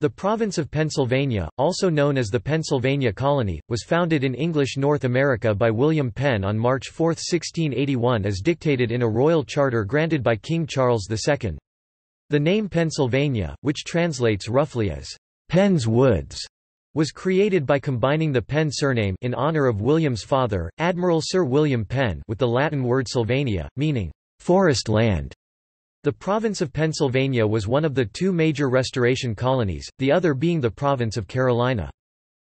The province of Pennsylvania, also known as the Pennsylvania Colony, was founded in English North America by William Penn on March 4, 1681 as dictated in a royal charter granted by King Charles II. The name Pennsylvania, which translates roughly as Penn's Woods, was created by combining the Penn surname in honor of William's father, Admiral Sir William Penn with the Latin word Sylvania, meaning forest land. The province of Pennsylvania was one of the two major restoration colonies, the other being the province of Carolina.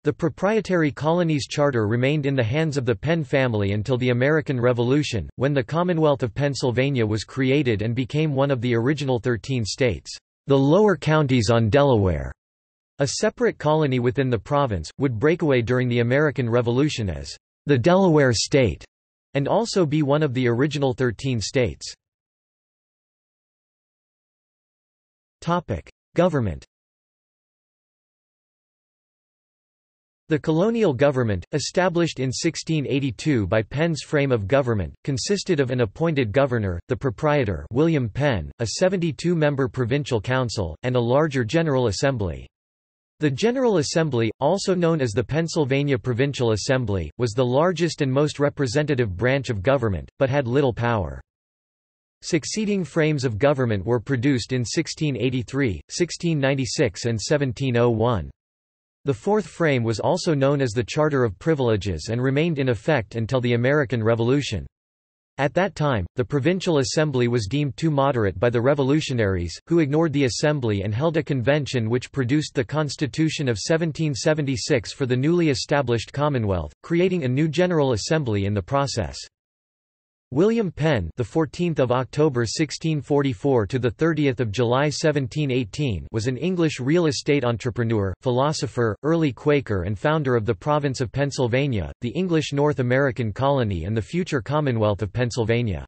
The proprietary colony's charter remained in the hands of the Penn family until the American Revolution, when the Commonwealth of Pennsylvania was created and became one of the original thirteen states, the lower counties on Delaware. A separate colony within the province, would break away during the American Revolution as the Delaware State, and also be one of the original thirteen states. Topic: Government. The colonial government, established in 1682 by Penn's frame of government, consisted of an appointed governor, the proprietor William Penn, a 72-member provincial council, and a larger General Assembly. The General Assembly, also known as the Pennsylvania Provincial Assembly, was the largest and most representative branch of government, but had little power. Succeeding frames of government were produced in 1683, 1696 and 1701. The fourth frame was also known as the Charter of Privileges and remained in effect until the American Revolution. At that time, the Provincial Assembly was deemed too moderate by the revolutionaries, who ignored the Assembly and held a convention which produced the Constitution of 1776 for the newly established Commonwealth, creating a new General Assembly in the process. William Penn, the 14th of October 1644 to the 30th of July 1718, was an English real estate entrepreneur, philosopher, early Quaker and founder of the province of Pennsylvania, the English North American colony and the future Commonwealth of Pennsylvania.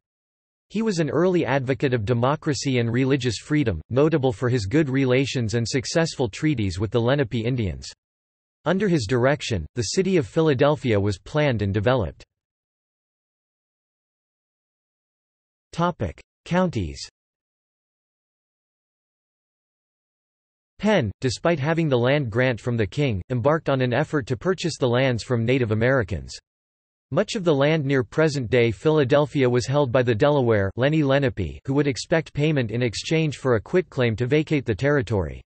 He was an early advocate of democracy and religious freedom, notable for his good relations and successful treaties with the Lenape Indians. Under his direction, the city of Philadelphia was planned and developed. Topic: Counties. Penn, despite having the land grant from the king, embarked on an effort to purchase the lands from Native Americans. Much of the land near present-day Philadelphia was held by the Delaware Lenni Lenape who would expect payment in exchange for a quitclaim to vacate the territory.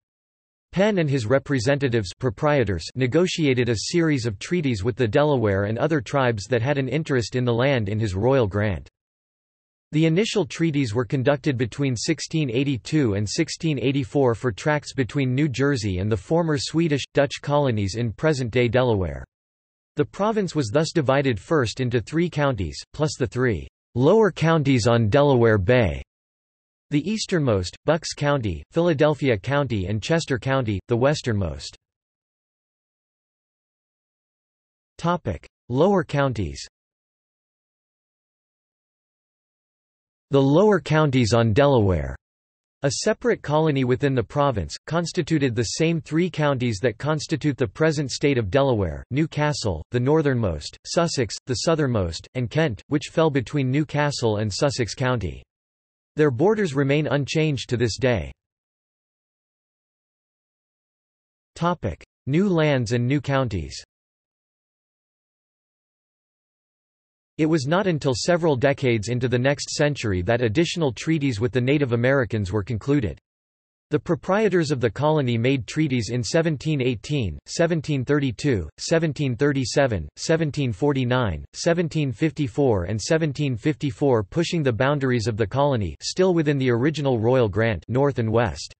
Penn and his representatives proprietors negotiated a series of treaties with the Delaware and other tribes that had an interest in the land in his royal grant. The initial treaties were conducted between 1682 and 1684 for tracts between New Jersey and the former Swedish, Dutch colonies in present-day Delaware. The province was thus divided first into three counties, plus the three lower counties on Delaware Bay. The easternmost, Bucks County, Philadelphia County and Chester County, the westernmost. Lower counties The lower counties on Delaware, a separate colony within the province, constituted the same three counties that constitute the present state of Delaware, New Castle, the northernmost, Sussex, the southernmost, and Kent, which fell between New Castle and Sussex County. Their borders remain unchanged to this day. New lands and new counties It was not until several decades into the next century that additional treaties with the Native Americans were concluded. The proprietors of the colony made treaties in 1718, 1732, 1737, 1749, 1754 and 1754 pushing the boundaries of the colony still within the original royal grant north and west.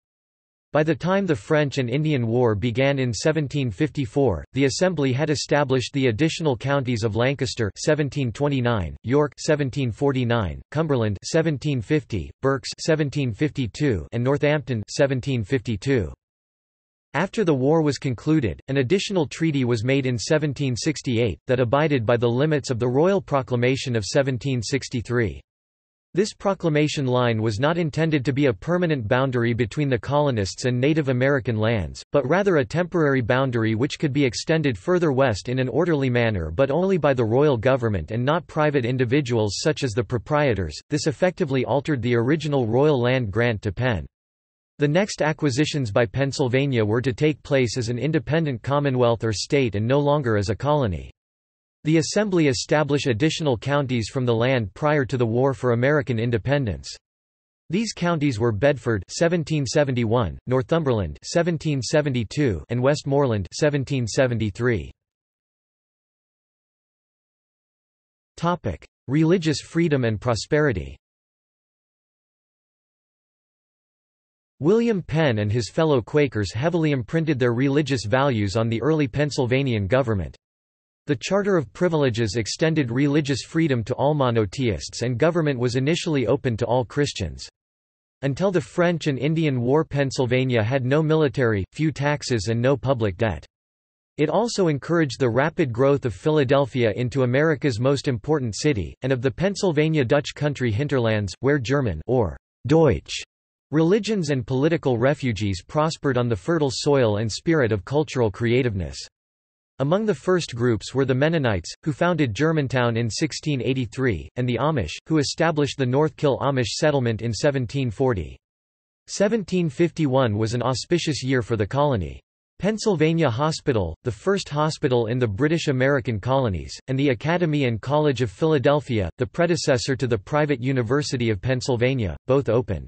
By the time the French and Indian War began in 1754, the Assembly had established the additional counties of Lancaster 1729, York 1749, Cumberland 1750, Berks 1752, and Northampton 1752. After the war was concluded, an additional treaty was made in 1768, that abided by the limits of the Royal Proclamation of 1763. This proclamation line was not intended to be a permanent boundary between the colonists and Native American lands, but rather a temporary boundary which could be extended further west in an orderly manner but only by the royal government and not private individuals such as the proprietors. This effectively altered the original royal land grant to Penn. The next acquisitions by Pennsylvania were to take place as an independent commonwealth or state and no longer as a colony. The Assembly established additional counties from the land prior to the War for American Independence. These counties were Bedford 1771, Northumberland 1772, and Westmoreland 1773. Topic: Religious freedom and prosperity. William Penn and his fellow Quakers heavily imprinted their religious values on the early Pennsylvanian government. The Charter of Privileges extended religious freedom to all monotheists and government was initially open to all Christians. Until the French and Indian War Pennsylvania had no military, few taxes and no public debt. It also encouraged the rapid growth of Philadelphia into America's most important city, and of the Pennsylvania Dutch country hinterlands, where German or Deutsch Religions and political refugees prospered on the fertile soil and spirit of cultural creativeness. Among the first groups were the Mennonites, who founded Germantown in 1683, and the Amish, who established the Northkill Amish settlement in 1740. 1751 was an auspicious year for the colony. Pennsylvania Hospital, the first hospital in the British American colonies, and the Academy and College of Philadelphia, the predecessor to the private University of Pennsylvania, both opened.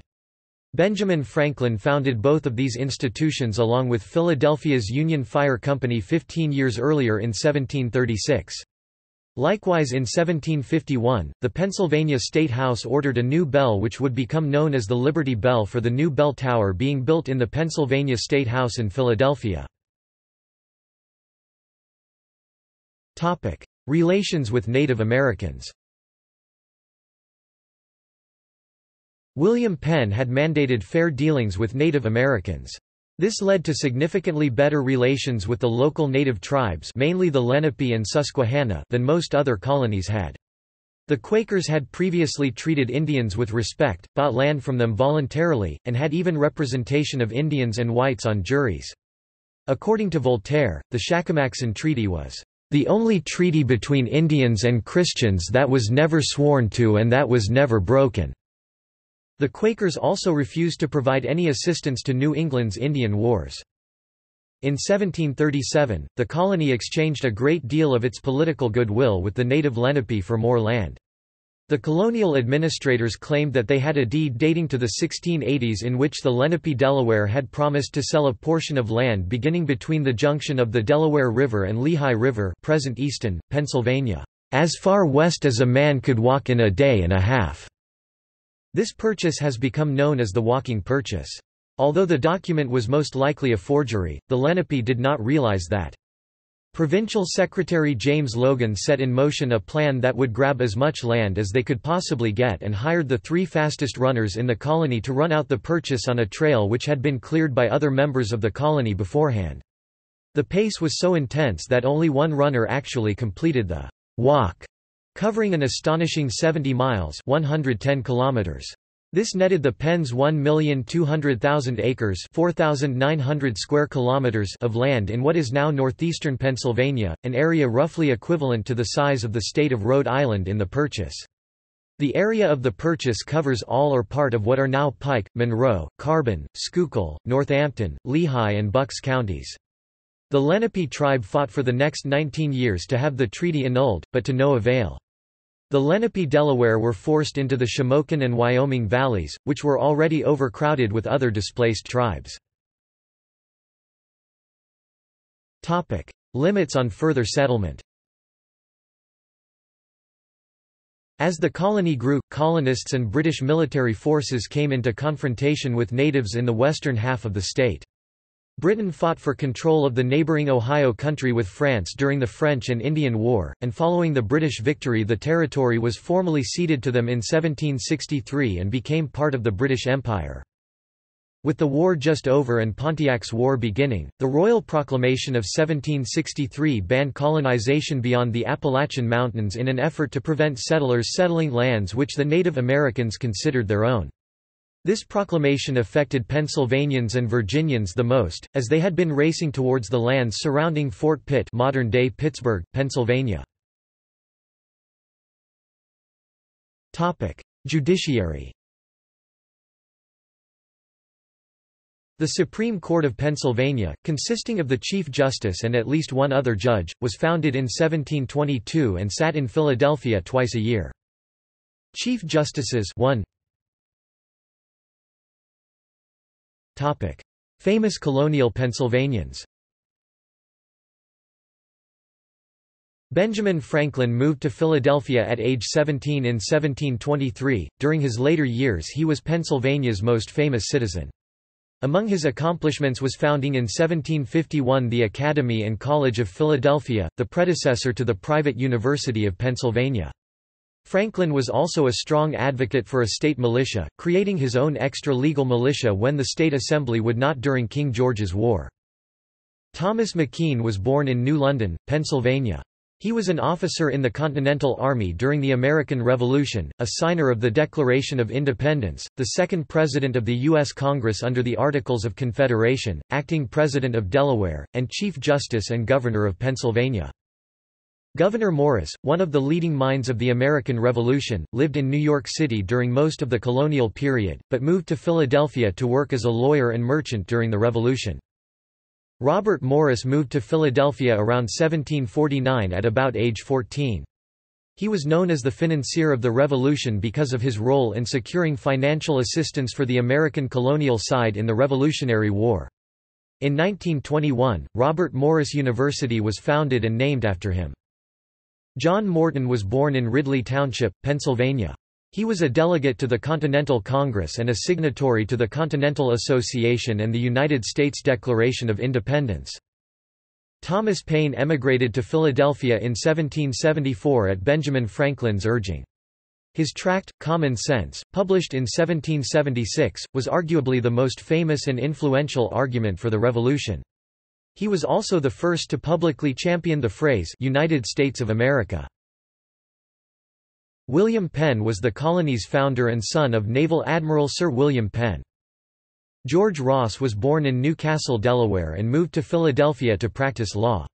Benjamin Franklin founded both of these institutions along with Philadelphia's Union Fire Company 15 years earlier in 1736. Likewise in 1751, the Pennsylvania State House ordered a new bell which would become known as the Liberty Bell for the new bell tower being built in the Pennsylvania State House in Philadelphia. Relations with Native Americans William Penn had mandated fair dealings with Native Americans. This led to significantly better relations with the local native tribes mainly the Lenape and Susquehanna than most other colonies had. The Quakers had previously treated Indians with respect, bought land from them voluntarily, and had even representation of Indians and whites on juries. According to Voltaire, the Shackamaxon Treaty was the only treaty between Indians and Christians that was never sworn to and that was never broken. The Quakers also refused to provide any assistance to New England's Indian Wars. In 1737, the colony exchanged a great deal of its political goodwill with the native Lenape for more land. The colonial administrators claimed that they had a deed dating to the 1680s in which the Lenape Delaware had promised to sell a portion of land beginning between the junction of the Delaware River and Lehigh River present Easton, Pennsylvania, as far west as a man could walk in a day and a half. This purchase has become known as the walking purchase. Although the document was most likely a forgery, the Lenape did not realize that. Provincial Secretary James Logan set in motion a plan that would grab as much land as they could possibly get and hired the three fastest runners in the colony to run out the purchase on a trail which had been cleared by other members of the colony beforehand. The pace was so intense that only one runner actually completed the walk covering an astonishing 70 miles 110 kilometers. This netted the Penns 1,200,000 acres 4,900 square kilometers of land in what is now northeastern Pennsylvania, an area roughly equivalent to the size of the state of Rhode Island in the purchase. The area of the purchase covers all or part of what are now Pike, Monroe, Carbon, Schuylkill, Northampton, Lehigh and Bucks counties. The Lenape tribe fought for the next 19 years to have the treaty annulled, but to no avail. The Lenape Delaware were forced into the Shamokin and Wyoming valleys, which were already overcrowded with other displaced tribes. Limits on further settlement As the colony grew, colonists and British military forces came into confrontation with natives in the western half of the state. Britain fought for control of the neighbouring Ohio country with France during the French and Indian War, and following the British victory the territory was formally ceded to them in 1763 and became part of the British Empire. With the war just over and Pontiac's War beginning, the Royal Proclamation of 1763 banned colonization beyond the Appalachian Mountains in an effort to prevent settlers settling lands which the Native Americans considered their own. This proclamation affected Pennsylvanians and Virginians the most, as they had been racing towards the lands surrounding Fort Pitt modern-day Pittsburgh, Pennsylvania. Judiciary The Supreme Court of Pennsylvania, consisting of the Chief Justice and at least one other judge, was founded in 1722 and sat in Philadelphia twice a year. Chief Justices 1 Topic: Famous colonial Pennsylvanians. Benjamin Franklin moved to Philadelphia at age 17 in 1723. During his later years, he was Pennsylvania's most famous citizen. Among his accomplishments was founding in 1751 the Academy and College of Philadelphia, the predecessor to the private University of Pennsylvania. Franklin was also a strong advocate for a state militia, creating his own extra-legal militia when the state assembly would not during King George's War. Thomas McKean was born in New London, Pennsylvania. He was an officer in the Continental Army during the American Revolution, a signer of the Declaration of Independence, the second President of the U.S. Congress under the Articles of Confederation, acting President of Delaware, and Chief Justice and Governor of Pennsylvania. Gouverneur Morris, one of the leading minds of the American Revolution, lived in New York City during most of the colonial period, but moved to Philadelphia to work as a lawyer and merchant during the Revolution. Robert Morris moved to Philadelphia around 1749 at about age 14. He was known as the financier of the Revolution because of his role in securing financial assistance for the American colonial side in the Revolutionary War. In 1921, Robert Morris University was founded and named after him. John Morton was born in Ridley Township, Pennsylvania. He was a delegate to the Continental Congress and a signatory to the Continental Association and the United States Declaration of Independence. Thomas Paine emigrated to Philadelphia in 1774 at Benjamin Franklin's urging. His tract, Common Sense, published in 1776, was arguably the most famous and influential argument for the Revolution. He was also the first to publicly champion the phrase United States of America. William Penn was the colony's founder and son of Naval Admiral Sir William Penn. George Ross was born in New Castle, Delaware and moved to Philadelphia to practice law.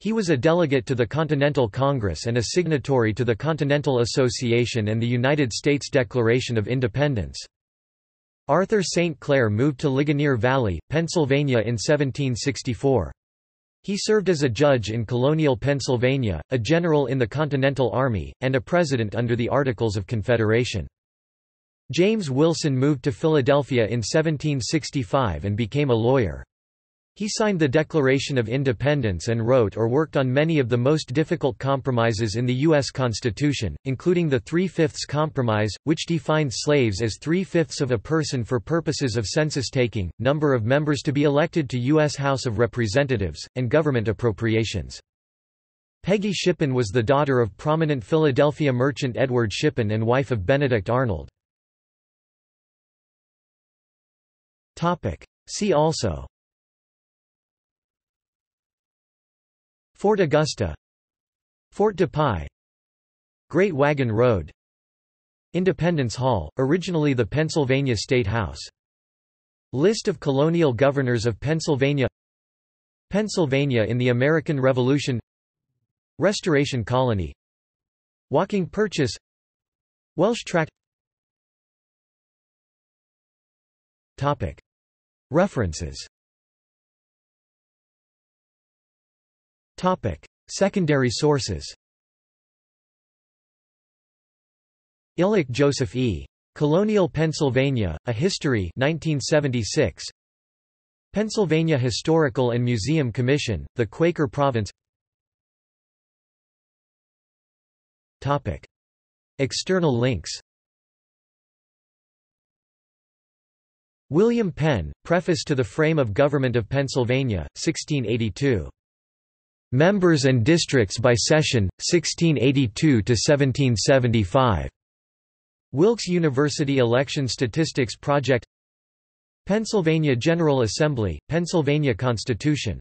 He was a delegate to the Continental Congress and a signatory to the Continental Association and the United States Declaration of Independence. Arthur St. Clair moved to Ligonier Valley, Pennsylvania in 1764. He served as a judge in colonial Pennsylvania, a general in the Continental Army, and a president under the Articles of Confederation. James Wilson moved to Philadelphia in 1765 and became a lawyer. He signed the Declaration of Independence and wrote or worked on many of the most difficult compromises in the U.S. Constitution, including the Three-Fifths Compromise, which defined slaves as three-fifths of a person for purposes of census-taking, number of members to be elected to U.S. House of Representatives, and government appropriations. Peggy Shippen was the daughter of prominent Philadelphia merchant Edward Shippen and wife of Benedict Arnold. See also Fort Augusta Fort de Pie Great Wagon Road Independence Hall, originally the Pennsylvania State House. List of colonial governors of Pennsylvania. Pennsylvania in the American Revolution. Restoration Colony. Walking Purchase. Welsh Tract. References Topic: Secondary sources. Illick Joseph E. Colonial Pennsylvania: A History, 1976. Pennsylvania Historical and Museum Commission, The Quaker Province. Topic: External links. William Penn, Preface to the Frame of Government of Pennsylvania, 1682. Members and Districts by Session, 1682–1775. Wilkes University Election Statistics Project Pennsylvania General Assembly, Pennsylvania Constitution